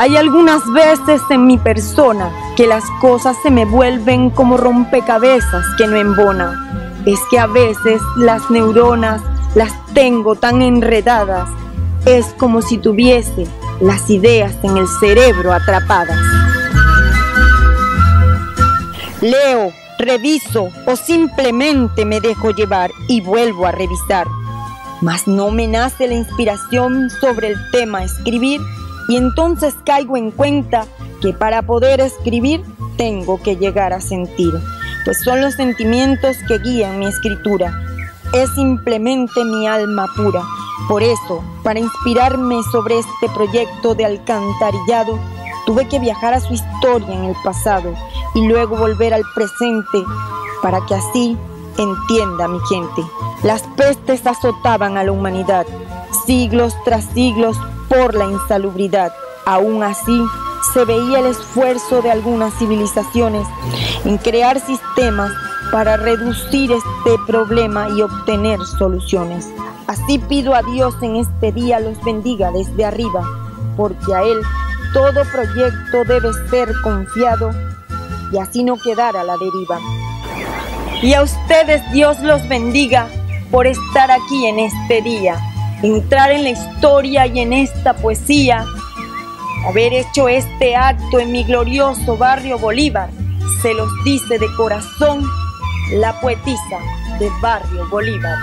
Hay algunas veces en mi persona que las cosas se me vuelven como rompecabezas que no embona. Es que a veces las neuronas las tengo tan enredadas. Es como si tuviese las ideas en el cerebro atrapadas. Leo, reviso o simplemente me dejo llevar y vuelvo a revisar. Mas no me nace la inspiración sobre el tema escribir y entonces caigo en cuenta que para poder escribir tengo que llegar a sentir, pues son los sentimientos que guían mi escritura. Es simplemente mi alma pura. Por eso, para inspirarme sobre este proyecto de alcantarillado, tuve que viajar a su historia en el pasado y luego volver al presente para que así entienda mi gente. Las pestes azotaban a la humanidad, siglos tras siglos por la insalubridad. Aún así, se veía el esfuerzo de algunas civilizaciones en crear sistemas para reducir este problema y obtener soluciones. Así pido a Dios en este día los bendiga desde arriba, porque a Él todo proyecto debe ser confiado y así no quedar a la deriva. Y a ustedes Dios los bendiga por estar aquí en este día entrar en la historia y en esta poesía, haber hecho este acto en mi glorioso barrio Bolívar, se los dice de corazón la poetisa de barrio Bolívar.